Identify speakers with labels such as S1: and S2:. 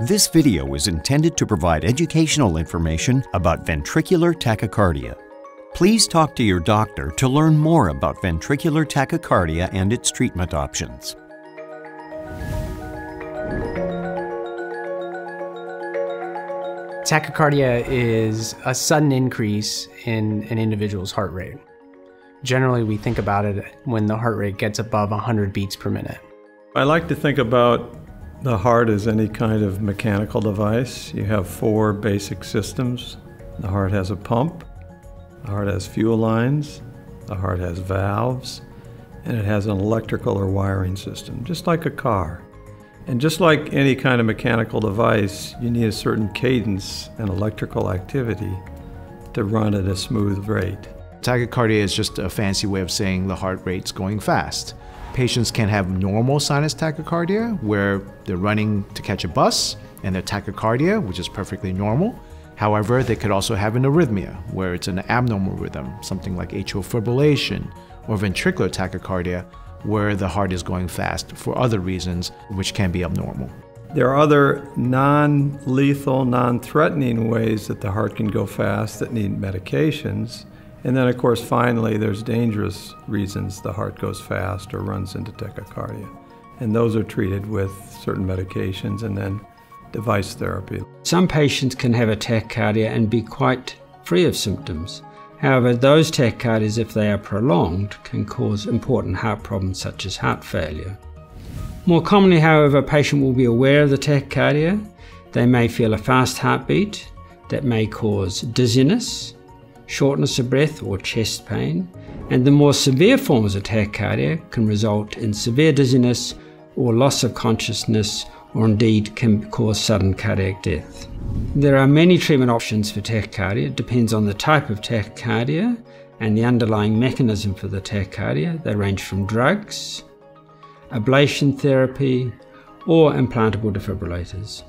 S1: This video is intended to provide educational information about ventricular tachycardia. Please talk to your doctor to learn more about ventricular tachycardia and its treatment options.
S2: Tachycardia is a sudden increase in an individual's heart rate. Generally, we think about it when the heart rate gets above 100 beats per minute.
S3: I like to think about the heart is any kind of mechanical device. You have four basic systems. The heart has a pump, the heart has fuel lines, the heart has valves, and it has an electrical or wiring system, just like a car. And just like any kind of mechanical device, you need a certain cadence and electrical activity to run at a smooth rate.
S4: Tachycardia is just a fancy way of saying the heart rate's going fast. Patients can have normal sinus tachycardia, where they're running to catch a bus, and their tachycardia, which is perfectly normal. However, they could also have an arrhythmia, where it's an abnormal rhythm, something like atrial fibrillation, or ventricular tachycardia, where the heart is going fast for other reasons, which can be abnormal.
S3: There are other non lethal, non threatening ways that the heart can go fast that need medications. And then, of course, finally, there's dangerous reasons the heart goes fast or runs into tachycardia. And those are treated with certain medications and then device therapy.
S5: Some patients can have a tachycardia and be quite free of symptoms. However, those tachycardias, if they are prolonged, can cause important heart problems such as heart failure. More commonly, however, a patient will be aware of the tachycardia. They may feel a fast heartbeat that may cause dizziness, shortness of breath, or chest pain. And the more severe forms of tachycardia can result in severe dizziness or loss of consciousness, or indeed can cause sudden cardiac death. There are many treatment options for tachycardia. It depends on the type of tachycardia and the underlying mechanism for the tachycardia. They range from drugs, ablation therapy, or implantable defibrillators.